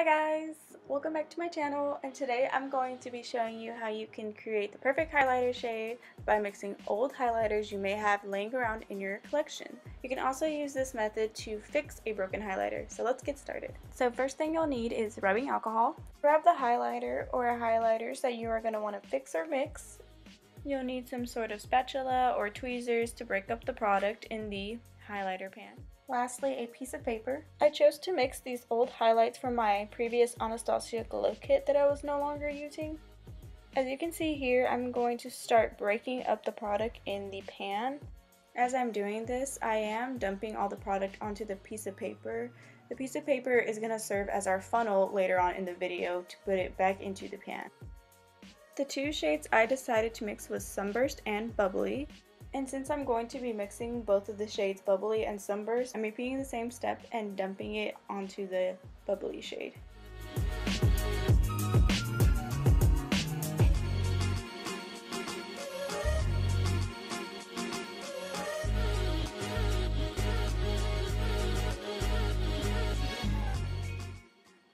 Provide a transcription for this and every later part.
Hi guys! Welcome back to my channel and today I'm going to be showing you how you can create the perfect highlighter shade by mixing old highlighters you may have laying around in your collection. You can also use this method to fix a broken highlighter, so let's get started. So first thing you'll need is rubbing alcohol. Grab the highlighter or highlighters that you are going to want to fix or mix. You'll need some sort of spatula or tweezers to break up the product in the highlighter pan. Lastly, a piece of paper. I chose to mix these old highlights from my previous Anastasia Glow Kit that I was no longer using. As you can see here, I'm going to start breaking up the product in the pan. As I'm doing this, I am dumping all the product onto the piece of paper. The piece of paper is going to serve as our funnel later on in the video to put it back into the pan. The two shades I decided to mix was Sunburst and Bubbly. And since I'm going to be mixing both of the shades Bubbly and Sunburst, I'm repeating the same step and dumping it onto the Bubbly shade.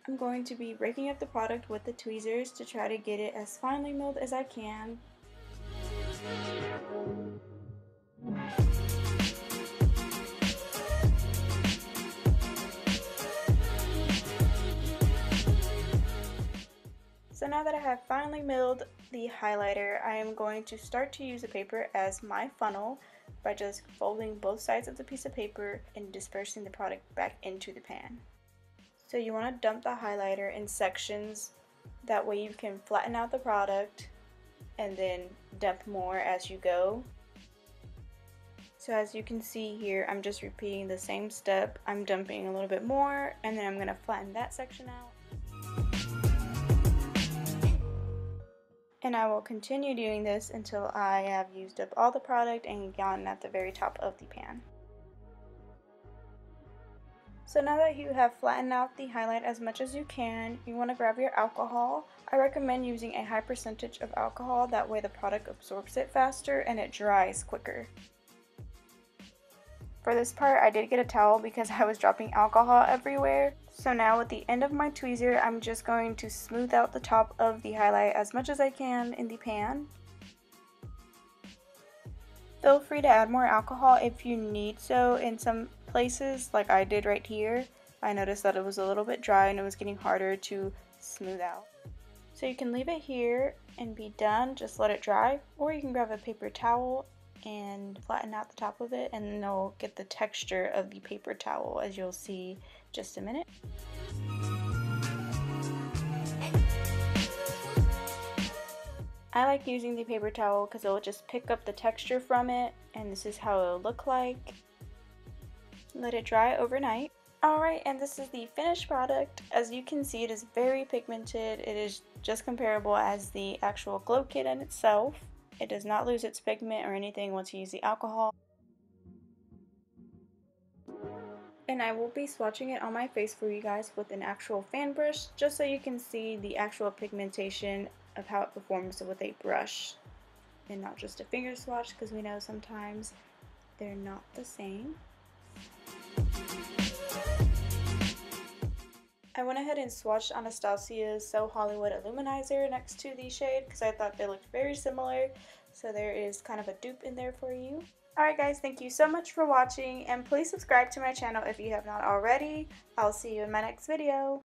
I'm going to be breaking up the product with the tweezers to try to get it as finely milled as I can. Now that I have finally milled the highlighter, I am going to start to use the paper as my funnel by just folding both sides of the piece of paper and dispersing the product back into the pan. So you want to dump the highlighter in sections, that way you can flatten out the product and then dump more as you go. So as you can see here, I'm just repeating the same step. I'm dumping a little bit more and then I'm going to flatten that section out. And I will continue doing this until I have used up all the product and gotten at the very top of the pan. So now that you have flattened out the highlight as much as you can, you want to grab your alcohol. I recommend using a high percentage of alcohol, that way the product absorbs it faster and it dries quicker. For this part, I did get a towel because I was dropping alcohol everywhere. So now with the end of my tweezer, I'm just going to smooth out the top of the highlight as much as I can in the pan. Feel free to add more alcohol if you need so in some places like I did right here, I noticed that it was a little bit dry and it was getting harder to smooth out. So you can leave it here and be done, just let it dry, or you can grab a paper towel and flatten out the top of it and then you'll get the texture of the paper towel as you'll see just a minute. I like using the paper towel because it will just pick up the texture from it and this is how it will look like let it dry overnight. Alright, and this is the finished product. As you can see, it is very pigmented. It is just comparable as the actual glow kit in itself. It does not lose its pigment or anything once you use the alcohol. And I will be swatching it on my face for you guys with an actual fan brush, just so you can see the actual pigmentation of how it performs with a brush and not just a finger swatch because we know sometimes they're not the same. I went ahead and swatched Anastasia's So Hollywood Illuminizer next to the shade because I thought they looked very similar. So there is kind of a dupe in there for you. Alright guys, thank you so much for watching and please subscribe to my channel if you have not already. I'll see you in my next video.